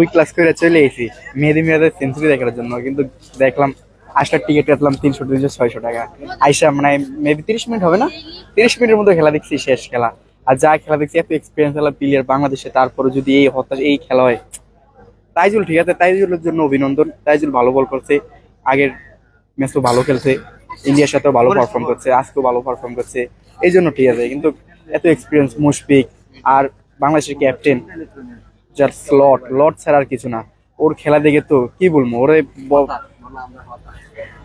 দুই ক্লাস করে চলে এসি মেহেদি মিরাজের সেঞ্চুরি দেখার জন্য, কিন্তু দেখলাম আসার টিকিট কাটলাম তিনশো তিনশো ছয়শো টাকা। আইসা মানে মেবি তিরিশ মিনিট হবে না? তিরিশ মিনিটের মধ্যে খেলা দেখছি, শেষ খেলা। আর যা খেলা দেখছি, এত এক্সপিরিয়েন্স খেলা প্লেয়ার বাংলাদেশে তারপরে যদি এই হতাশ, এই খেলা হয়। তাইজুল, ঠিক আছে? তাইজুলের জন্য অভিনন্দন। তাইজুল ভালো বল করছে। আগের ম্যাচও ভালো খেলছে। ইন্ডিয়ার সাথেও ভালো পারফর্ম করছে। আজকেও ভালো পারফর্ম করছে। এই জন্য ঠিক আছে। কিন্তু এত এক্সপিরিয়েন্স মুশফিক আর বাংলাদেশের ক্যাপ্টেন যার স্লট লট ছাড়া আর কিছু না। ওর খেলা দেখে তো কি বলব, ওরে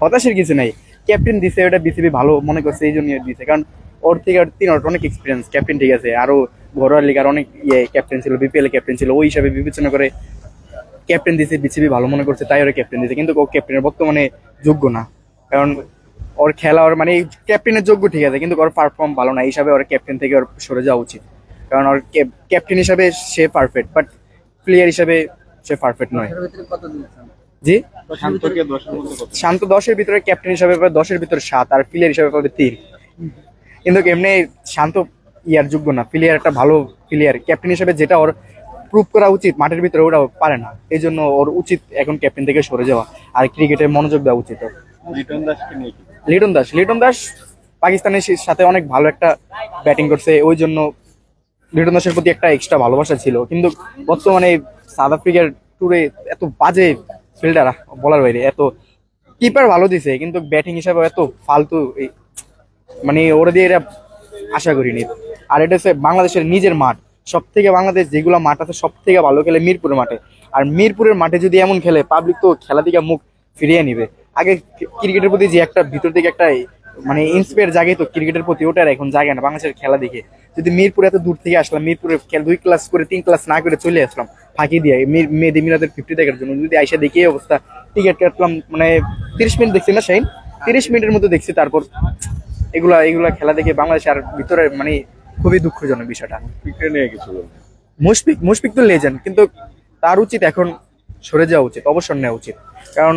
হতাশের কিছু নাই। ক্যাপ্টেন দিছে, ওটা বিসিবি ভালো মনে করছে, এই জন্য দিছে। কারণ ওর থেকে আর তিন অনেক এক্সপিরিয়েন্স ক্যাপ্টেন ঠিক আছে, আরও ঘরোয়া লিগার অনেক ইয়ে ক্যাপ্টেন ছিল বিপিএল ক্যাপ্টেন ছিল। ওই হিসাবে বিবেচনা করে ক্যাপ্টেন দিছে বিসিবি ভালো মনে করছে, তাই ওরা ক্যাপ্টেন দিছে। কিন্তু ও ক্যাপ্টেনের বর্তমানে যোগ্য না। কারণ ওর খেলা, ওর মানে ক্যাপ্টেনের যোগ্য ঠিক আছে, কিন্তু ওর পারফর্ম ভালো না। হিসাবে ওর ক্যাপ্টেন থেকে ওর সরে যাওয়া উচিত। কারণ ওর ক্যাপ্টেন হিসাবে সে পারফেক্ট বাট প্লেয়ার হিসাবে সে পারফেক্ট নয়। জি? শান্ত দশের ভিতরে ক্যাপ্টেন হিসাবে পাবে দশের ভিতরে সাত আর প্লেয়ার হিসাবে পাবে তিন। কিন্তু এমনি শান্ত ইয়ার যোগ্য না প্লেয়ার একটা ভালো প্লেয়ার ক্যাপ্টেন হিসাবে যেটা ওর প্রুভ করা উচিত মাঠের ভিতরে ওটা পারে না। এই জন্য ওর উচিত এখন ক্যাপ্টেন থেকে সরে যাওয়া আর ক্রিকেটে মনোযোগ দেওয়া উচিত ওর। লিটন দাসকে নিয়ে কি? লিটন দাস লিটন দাস পাকিস্তানের সাথে অনেক ভালো একটা ব্যাটিং করছে ওই জন্য লিটন দাসের প্রতি একটা এক্সট্রা ভালোবাসা ছিল। কিন্তু বর্তমানে সাউথ আফ্রিকার ট্যুরে এত বাজে ফিল্ডার বলার বাইরে। এত কিপার ভালো দিছে, কিন্তু ব্যাটিং হিসাবে এত ফালতু মানে ওরা দিয়ে এরা আশা করিনি। আর এটা হচ্ছে বাংলাদেশের নিজের মাঠ। সব থেকে বাংলাদেশ যেগুলো মাঠ আছে সব থেকে ভালো খেলে মিরপুরের মাঠে। আর মিরপুরের মাঠে যদি এমন খেলে পাবলিক তো খেলা থেকে মুখ ফিরিয়ে নিবে। আগে ক্রিকেটের প্রতি যে একটা ভিতর থেকে একটা মানে ইন্সপায়ার জাগে তো ক্রিকেটের প্রতি ওটার এখন জাগে না বাংলাদেশের খেলা দেখে। যদি মিরপুর এত দূর থেকে আসলাম মিরপুরে খেলা দুই ক্লাস করে তিন ক্লাস না করে চলে আসলাম ফাঁকি দিয়ে মেয়েদের মিরাদের ফিফটি দেখার জন্য যদি আইসা দেখি এই অবস্থা টিকিট কাটলাম মানে তিরিশ মিনিট দেখছি না সেই তিরিশ মিনিটের মতো দেখছি তারপর এগুলা এগুলা খেলা দেখে বাংলাদেশ আর ভিতরে মানে খুবই দুঃখজনক বিষয়টা। মুশফিক মুশফিক তো লেজেন্ড কিন্তু তার উচিত এখন সরে যাওয়া উচিত অবসর নেওয়া উচিত। কারণ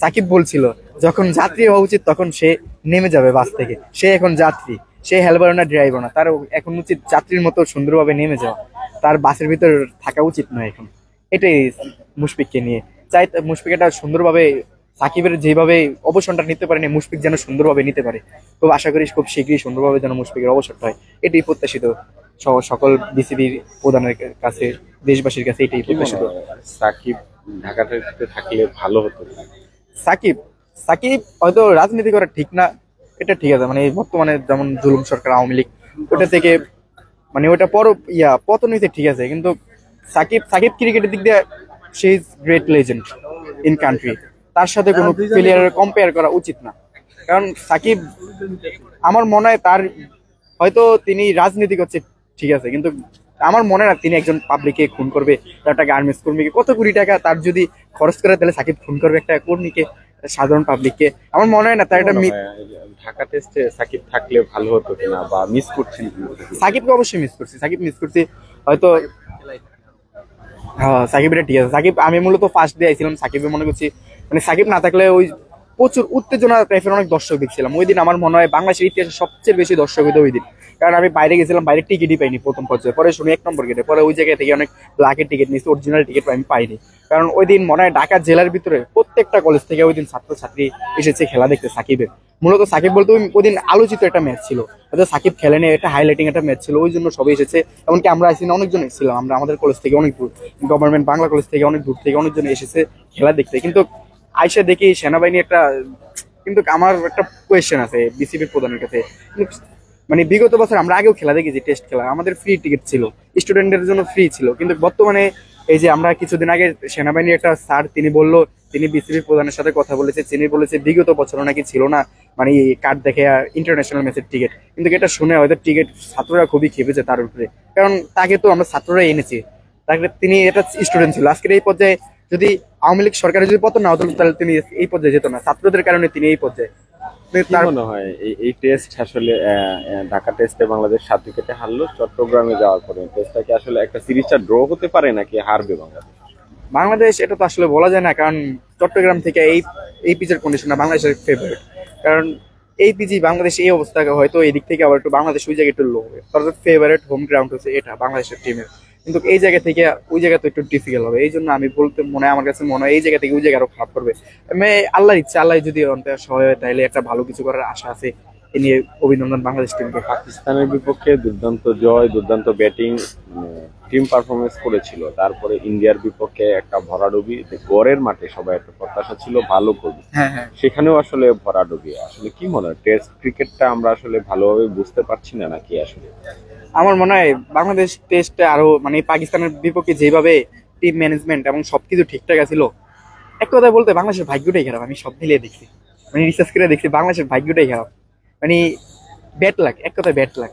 সাকিব বলছিল, যখন যাত্রী হওয়া উচিত, তখন সে নেমে যাবে বাস থেকে। সে এখন যাত্রী। সে হেলবার না, ড্রাইভার না। তার এখন উচিত যাত্রীর মতো সুন্দরভাবে নেমে যাওয়া। তার বাসের ভিতর থাকা উচিত নয় এখন। এটাই মুশফিককে নিয়ে। চাই তা- মুশফিক এটা সুন্দরভাবে, সাকিবের যেভাবে অবসরটা নিতে পারেনি মুশফিক যেন সুন্দরভাবে নিতে পারে। খুব আশা করি খুব শীঘ্রই সুন্দরভাবে যেন মুশফিকের অবসরটা হয়। এটাই প্রত্যাশিত সকল বিসিবির প্রধানের কাছে, দেশবাসীর কাছে এটাই প্রত্যাশিত। সাকিব ঢাকাতে থাকলে ভালো হতো। সাকিব সাকিব হয়তো রাজনীতি করা ঠিক না এটা ঠিক আছে মানে বর্তমানে যেমন জুলুম সরকার আওয়ামী লীগ ওটা থেকে মানে ওটা পর ইয়া পতন হয়েছে ঠিক আছে কিন্তু সাকিব সাকিব ক্রিকেটের দিক দিয়ে সে is great legend in country তার সাথে কোনো প্লেয়ারের কম্পেয়ার করা উচিত না। কারণ সাকিব আমার মনে হয় তার হয়তো তিনি রাজনীতি করছে ঠিক আছে কিন্তু আমার মনে হয় না তিনি একজন পাবলিককে খুন করবে একটা গার্মেন্টস কর্মীকে কত কোটি টাকা তার যদি খরচ করে তাহলে সাকিব খুন করবে একটা কর্মীকে সাধারণ পাবলিককে আমার মনে হয় না তার একটা ঢাকা টেস্টে সাকিব থাকলে ভালো হতো কিনা বা মিস করছেন কিনা? সাকিবকে অবশ্যই মিস করছি সাকিব মিস করছি হয়তো হ্যাঁ সাকিবের ঠিক আছে সাকিব আমি মূলত ফার্স্ট দিয়ে আইছিলাম সাকিবে মনে করছি মানে সাকিব না থাকলে ওই প্রচুর উত্তেজনা টাইপের অনেক দর্শক দেখছিলাম। ওই দিন আমার মনে হয় বাংলাদেশের ইতিহাসে সবচেয়ে বেশি দর্শক হইতো ওই দিন। কারণ আমি বাইরে গেছিলাম, বাইরে টিকিটই পাইনি প্রথম পর্যায়ে। পরে শুনি এক নম্বর গেটে পরে ওই জায়গা থেকে অনেক ব্ল্যাকের টিকিট নিয়েছি অরিজিনাল টিকিট আমি পাইনি। কারণ ওই দিন মনে হয় ঢাকা জেলার ভিতরে প্রত্যেকটা কলেজ থেকে ওই দিন ছাত্রছাত্রী এসেছে খেলা দেখতে সাকিবের। মূলত সাকিব বলতে ওই- দিন আলোচিত একটা ম্যাচ ছিল। হয়তো সাকিব খেলেনি একটা হাইলাইটিং একটা ম্যাচ ছিল, ওই জন্য সবাই এসেছে। এমনকি আমরা আসি অনেকজন এসেছিলাম। আমরা আমাদের কলেজ থেকে অনেক দূর গভর্নমেন্ট বাংলা কলেজ থেকে অনেক দূর থেকে অনেকজন এসেছে খেলা দেখতে। কিন্তু আইসা দেখি সেনাবাহিনী একটা, কিন্তু আমার একটা কোয়েশ্চেন আছে বিসিবির প্রধানের কাছে। মানে বিগত বছর আমরা আগেও খেলা দেখেছি টেস্ট খেলা। আমাদের ফ্রি টিকিট ছিল। স্টুডেন্টদের জন্য ফ্রি ছিল। কিন্তু বর্তমানে এই যে আমরা কিছুদিন আগে সেনাবাহিনীর একটা স্যার তিনি বলল, তিনি বিসিবির প্রধানের সাথে কথা বলেছে, তিনি বলেছে বিগত বছরও নাকি ছিল না। মানে কার্ড দেখে ইন্টারন্যাশনাল ম্যাচের টিকিট কিন্তু এটা শুনে হয়তো টিকিট ছাত্ররা খুবই খেপেছে তার উপরে। কারণ তাকে তো আমরা ছাত্ররা এনেছি। তাকে তিনি এটা স্টুডেন্ট ছিল। আজকের এই পর্যায়ে যদি আওয়ামী লীগ সরকারের যদি পতন না হতো তাহলে তিনি এই পর্যায়ে যেত না। ছাত্রদের কারণে তিনি এই পর্যায়ে। তার মনে হয়? এই- এই টেস্ট আসলে ঢাকা টেস্টে বাংলাদেশ সাত উইকেটে হারলো চট্টগ্রামে যাওয়ার পরে। টেস্টটা কি আসলে একটা সিরিজটা ড্র হতে পারে নাকি হারবে বাংলাদেশ? বাংলাদেশ এটা তো আসলে বলা যায় না কারণ চট্টগ্রাম থেকে এই এই পিচের কন্ডিশনটা বাংলাদেশের ফেভারিট কারণ এই পিচি বাংলাদেশ এই অবস্থা হয়তো এই দিক থেকে আবার একটু বাংলাদেশ ওই জায়গায় একটু লো হবে। ফেভারিট হোম গ্রাউন্ড হচ্ছে এটা বাংলাদেশের টিমের কিন্তু এই জায়গা থেকে ওই জায়গা তো একটু ডিফিকাল্ট হবে। এই জন্য আমি বলতে মনে হয়, আমার কাছে মনে হয় এই জায়গা থেকে ওই জায়গা আরও খারাপ করবে। আমি আল্লাহ ইচ্ছা, আল্লাহ যদি অন্তর সহায় হয় তাহলে একটা ভালো কিছু করার আশা আছে। এ নিয়ে অভিনন্দন বাংলাদেশ টিমকে পাকিস্তানের বিপক্ষে দুর্দান্ত জয়, দুর্দান্ত ব্যাটিং টিম পারফরমেন্স করেছিল। তারপরে ইন্ডিয়ার বিপক্ষে একটা ভরাডুবি গড়ের মাঠে সবাই একটা প্রত্যাশা ছিল ভালো করবে। হ্যাঁ হ্যাঁ। সেখানেও আসলে ভরাডুবি আসলে কি মনে হয় টেস্ট ক্রিকেটটা আমরা আসলে ভালোভাবে বুঝতে পারছি না নাকি আসলে? আমার মনে হয় বাংলাদেশ টেস্টে আরও মানে পাকিস্তানের বিপক্ষে যেভাবে টিম ম্যানেজমেন্ট এবং সবকিছু ঠিকঠাক আছিল এক কথায় বলতে বাংলাদেশের ভাগ্যটাই খারাপ আমি সব মিলিয়ে দেখছি। মানে রিসার্চ করে দেখছি বাংলাদেশের ভাগ্যটাই খারাপ। মানে ব্যাট লাগ এক কথায় ব্যাট লাগ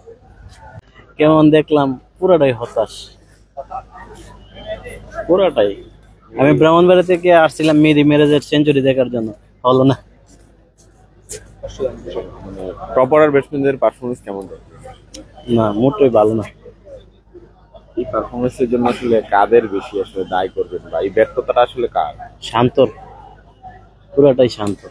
কেমন দেখলাম পুরাটাই হতাশ। পুরাটাই। আমি ব্রাহ্মণবাড়ি থেকে আসছিলাম মেরি মেরেজের সেঞ্চুরি দেখার জন্য। হলো না। প্রপার ব্যাটসম্যানদের পারফরমেন্স কেমন না মোটেই ভালো না। এই পারফরমেন্সের জন্য আসলে কাদের বেশি আসলে দায় করবেন বা এই ব্যর্থতাটা আসলে কার? শান্তর পুরাটাই শান্ত।